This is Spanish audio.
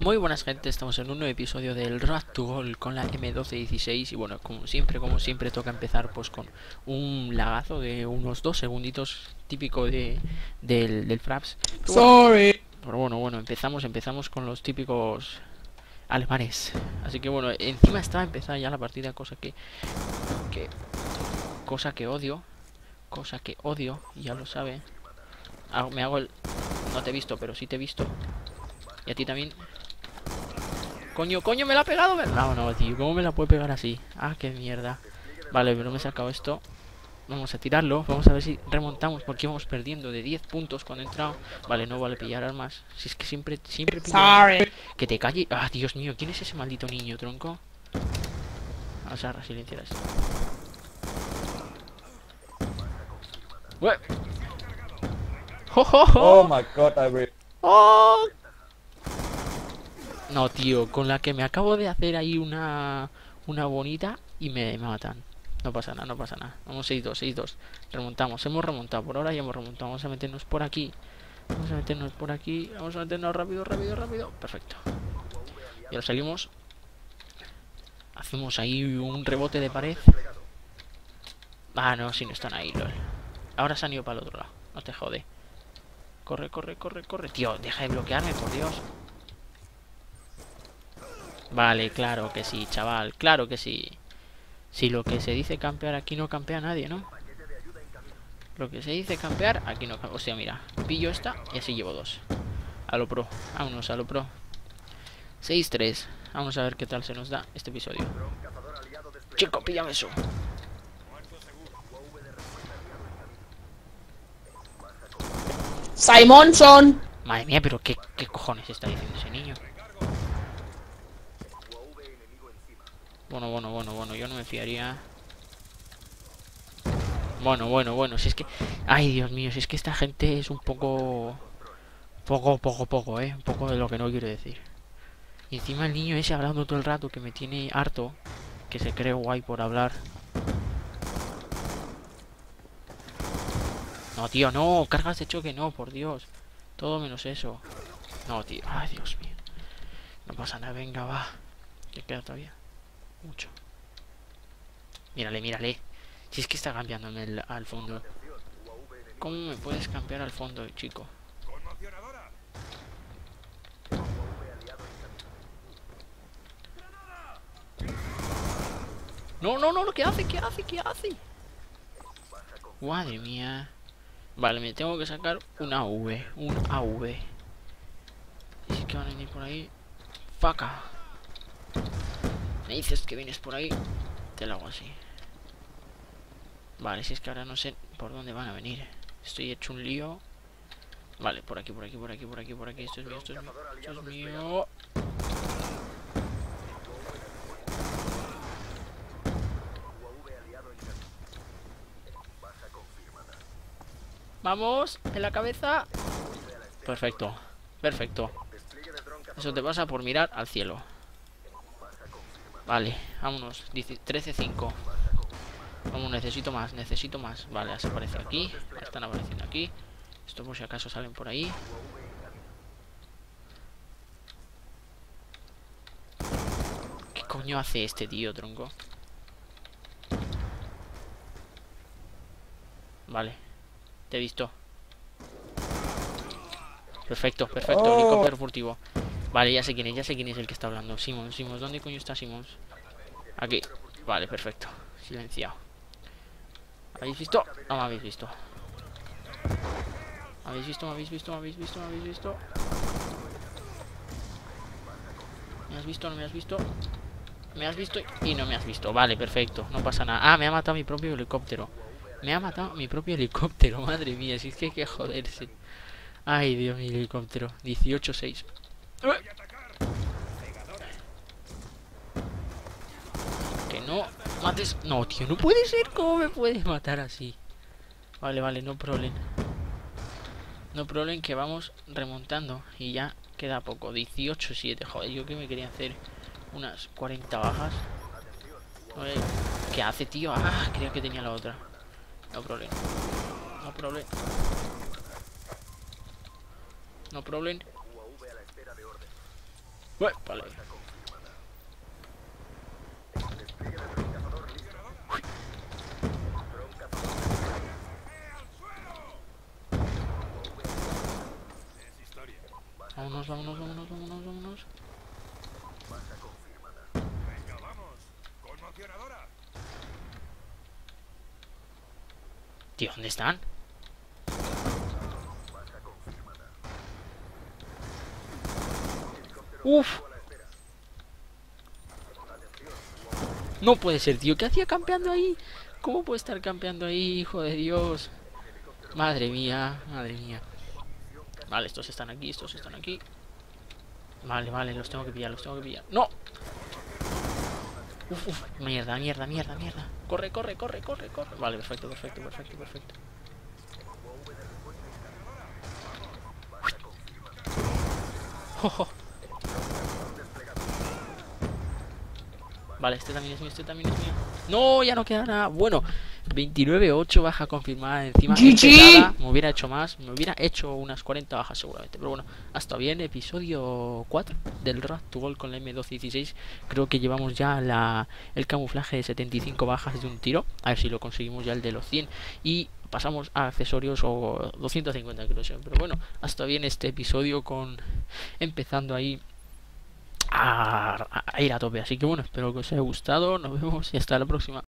Muy buenas gente, estamos en un nuevo episodio del Rat to Goal con la M1216 y bueno, como siempre, como siempre toca empezar pues con un lagazo de unos dos segunditos típico de, del, del Fraps. Sorry. Pero bueno, bueno, empezamos, empezamos con los típicos alemanes. Así que bueno, encima estaba empezada ya la partida, cosa que, que cosa que odio, cosa que odio, ya lo sabe. Hago- me hago el no te he visto, pero sí te he visto. Y a ti también. Coño, coño, me la ha pegado. No, no, tío, ¿cómo me la puede pegar así? Ah, qué mierda. Vale, pero me he sacado esto. Vamos a tirarlo. Vamos a ver si remontamos. Porque íbamos perdiendo de 10 puntos cuando he entrado. Vale, no vale pillar armas. Si es que siempre, siempre pillo. Sorry. Que te calle. Ah, Dios mío, ¿quién es ese maldito niño, tronco? Vamos a silenciar esto. ¡Jo, jo, jo! Oh my god, I re ¡Oh! No, tío, con la que me acabo de hacer ahí una una bonita y me, matan. No pasa nada, no pasa nada. Vamos 6-2, 6-2. Remontamos, hemos remontado. Por ahora ya hemos remontado. Vamos a meternos por aquí. Vamos a meternos por aquí. Vamos a meternos rápido, rápido, rápido. Perfecto. Y ahora salimos. Hacemos ahí un rebote de pared. Ah, no, si no están ahí, lol. Ahora se han ido para el otro lado. No te jode. Corre, corre, corre, corre. Tío, deja de bloquearme, por Dios. Vale, claro que sí, chaval. Claro que sí. Si lo que se dice campear aquí no campea nadie, ¿no? Lo que se dice campear aquí no campea. O sea, mira, pillo esta y así llevo dos. A lo pro. Vámonos, a lo pro. 6-3. Vamos a ver qué tal se nos da este episodio. Chico, píllame eso. Simonson. Madre mía, pero qué, qué cojones está diciendo ese niño. Bueno, bueno, bueno, bueno, yo no me fiaría. Bueno, bueno, bueno, si es que... Ay, Dios mío, si es que esta gente es un poco... Poco, poco, poco, eh. Un poco de lo que no quiero decir. Y encima el niño ese hablando todo el rato que me tiene harto. Que se cree guay por hablar. No, tío, no. Cargas de choque, no, por Dios. Todo menos eso. No, tío. Ay, Dios mío. No pasa nada, venga, va. Que queda todavía. Mucho. Mírale, mírale. Si es que está cambiándome el- al fondo. ¿Cómo me puedes cambiar al fondo, chico? No, no, no, ¿qué hace? ¿Qué hace? ¿Qué hace? Madre mía. Vale, me tengo que sacar una V. Un AV. Si es que van a venir por ahí. Faca. Me dices que vienes por ahí. Te lo hago así. Vale, si es que ahora no sé por dónde van a venir. Estoy hecho un lío. Vale, por aquí, por aquí, por aquí, por aquí, por aquí. Esto es mío, esto es mío. Esto es mío. Vamos, en la cabeza. Perfecto, perfecto. Eso te pasa por mirar al cielo. Vale, vámonos. 13-5. Vamos, necesito más, necesito más. Vale, se aparece aquí. Están apareciendo aquí. Esto por si acaso salen por ahí. ¿Qué coño hace este tío, tronco? Vale, te he visto. Perfecto, perfecto, Oh. helicóptero furtivo. Vale, ya sé quién es, ya sé quién es el que está hablando. Simons, Simons, ¿dónde coño está Simons? Aquí. Vale, perfecto. Silenciado. ¿Habéis visto? No me habéis visto. ¿Me habéis visto? ¿Me habéis visto? ¿Me habéis visto? ¿Me habéis visto? ¿Me has visto? ¿No me has visto? ¿Me has visto? Y no me has visto. Vale, perfecto. No pasa nada. Ah, me ha matado mi propio helicóptero. Me ha matado mi propio helicóptero. Madre mía, si es que hay que joderse. Ay, Dios, mi helicóptero. 18-6. Que no mates. No, tío, no puede ser. ¿Cómo me puedes matar así? Vale, vale, no problem. No problem que vamos remontando. Y ya queda poco. 18-7. Joder, yo que me quería hacer unas 40 bajas. Joder, ¿Qué hace, tío? Ah, creía que tenía la otra. No problem. No problem. No problem. Ué, vale. Uy. Vámonos, vámonos, vámonos, vámonos, vámonos. Venga, vamos. Conmocionadora. Tío, ¿dónde están? Uf. No puede ser, tío. ¿Qué hacía campeando ahí? ¿Cómo puede estar campeando ahí, hijo de Dios? Madre mía, madre mía. Vale, estos están aquí, estos están aquí. Vale, vale, los tengo que pillar, los tengo que pillar. ¡No! Uf, uf, mierda, mierda, mierda, mierda. Corre, corre, corre, corre, corre. Vale, perfecto, perfecto, perfecto, perfecto. Ojo. Vale, este también es mío, este también es mío. No, ya no queda nada. Bueno, 29-8 baja confirmada encima. Empezada, me hubiera hecho más, me hubiera hecho unas 40 bajas seguramente. Pero bueno, hasta bien, episodio 4 del Rat to con la M216. Creo que llevamos ya la, el camuflaje de 75 bajas de un tiro. A ver si lo conseguimos ya el de los 100. Y pasamos a accesorios o 250 creo que Pero bueno, hasta bien este episodio con empezando ahí a, a ir a tope. Así que bueno, espero que os haya gustado. Nos vemos y hasta la próxima.